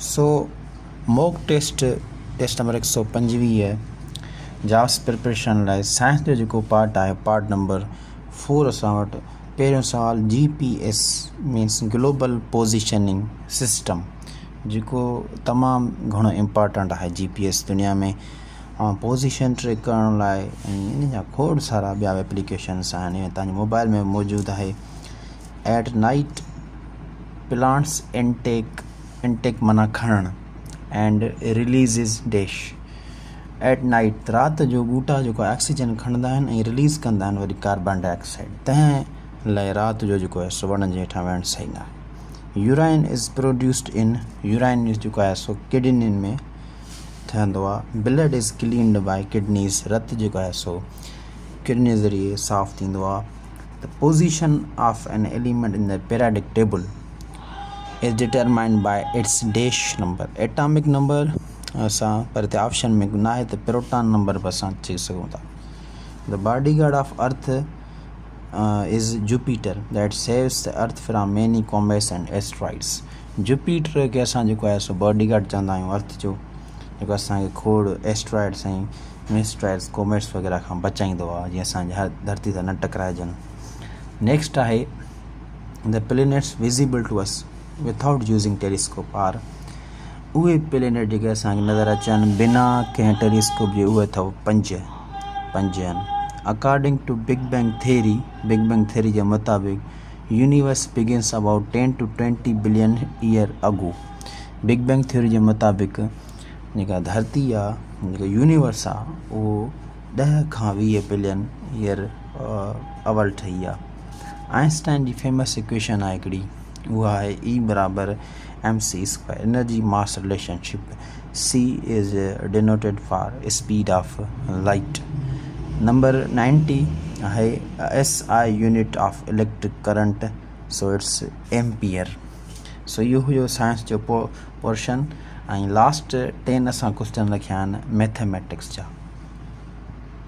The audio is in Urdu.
So mock test test number ایک سو پنجوی جاس پریپریشن لائنس جو پارٹ ہے پارٹ نمبر فور اٹھ پہ سال G P S means global positioning system جو تمام گھنٹوں امپورٹینٹ ہے جی پی ایس دنیا میں۔ اور پوزیشن ٹریک کرنے لائے۔ یعنی ان سارا ایپلیکیشنس موبائل میں موجود ہے۔ ایٹ نائٹ پلانٹس اینڈیک اینٹیک من کھن and release is dash at night رات جو بوٹا آکسیجن کھندا رلیز کر وی کاربن ڈائی آسائڈ تھی رات جو سو ون وہ نہ یورائن از پروڈڈ ان یورائن سو کڈن میں blood is cleaned by kidneys رت جو ہے سو کڈنی ذریعے صاف position of an element in periodic table is determined by its dash number. Atomic number اسان پر هتي آپشن ۾ نه آهي ته پروٽان نمبر به اسان چئي سگهون ٿا the body guard of earth is Jupiter that saves the earth from many comets and asteroids Jupiter کي اسان جيڪو آهي سو باڊي گارڊ چوندا آهيون ارٿ جو جيڪو اسان کي کوڙ ايسٽرائڊس ۽ مسٽرائڊس ڪاميٽس وغيره کان بچائيندو آهي جيئن اسان جي هر ڌرتي تي نه ٽڪرائجن نيڪسٽ آهي the planets visible to us without using telescope are a planet اب نظر اچھا بنا کلکوپ کے اوے او پنج پنج according to big bang theory big bang theory کے مطابق universe begins about ten to twenty billion year ago big bang theory کے مطابق ایک دھرتی آ یونیورس آل ایئر اول ٹھہنسٹائن جی فیمس اکویشن ہے وہ ہے ای برابر M C square energy mass relationship C is denoted for speed of light number ninety ہے S I unit of electric current so it's ampere so یہ ہو سائنس جو portion last ten last question رکھا میتھمیٹکس جا